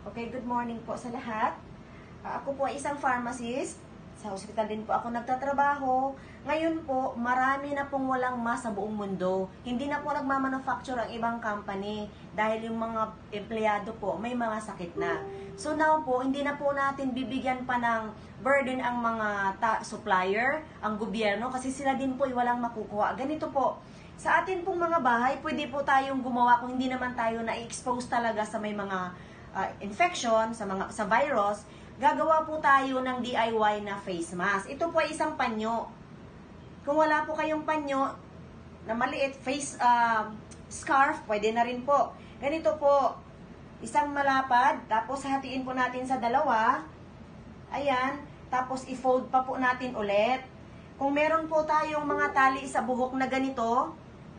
Okay, good morning po sa lahat. Ah, ako po ay isang pharmacist. Sa hospital din po ako nagtatrabaho. Ngayon po, marami na pong walang mas sa buong mundo. Hindi na po nagmamanufacture ang ibang company dahil yung mga empleyado po may mga sakit na. So now po, hindi na po natin bibigyan pa ng burden ang mga supplier, ang gobyerno, kasi sila din po ay walang makukuha. Ganito po, sa atin pong mga bahay, pwede po tayong gumawa kung hindi naman tayo na-expose talaga sa may mga uh, infection, sa mga sa virus, gagawa po tayo ng DIY na face mask. Ito po ay isang panyo. Kung wala po kayong panyo na maliit, face uh, scarf, pwede na rin po. Ganito po, isang malapad, tapos hatiin po natin sa dalawa. Ayan, tapos i-fold pa po natin ulit. Kung meron po tayong mga tali sa buhok na ganito,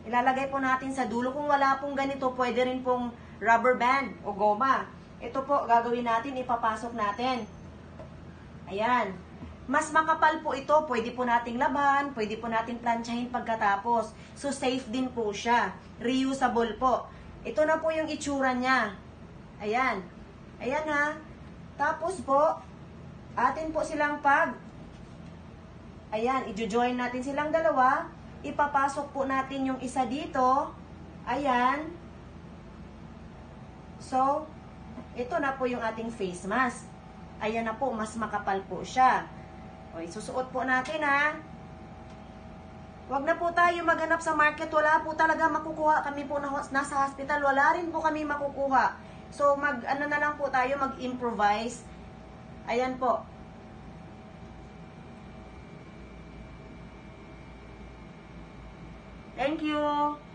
ilalagay po natin sa dulo. Kung wala pong ganito, pwede rin pong rubber band o goma. Ito po, gagawin natin, ipapasok natin. Ayan. Mas makapal po ito, pwede po nating laban, pwede po nating plansyahin pagkatapos. So, safe din po siya. Reusable po. Ito na po yung itsura niya. Ayan. Ayan ha. Tapos po, atin po silang pag Ayan, i-join natin silang dalawa. Ipapasok po natin yung isa dito. Ayan. So, ito na po yung ating face mask. Ayan na po, mas makapal po siya. O, isusuot po natin ha. Huwag na po tayo maghanap sa market. Wala po talaga makukuha. Kami po na, nasa hospital. Wala rin po kami makukuha. So, mag, ano na lang po tayo, mag-improvise. Ayan po. Thank you.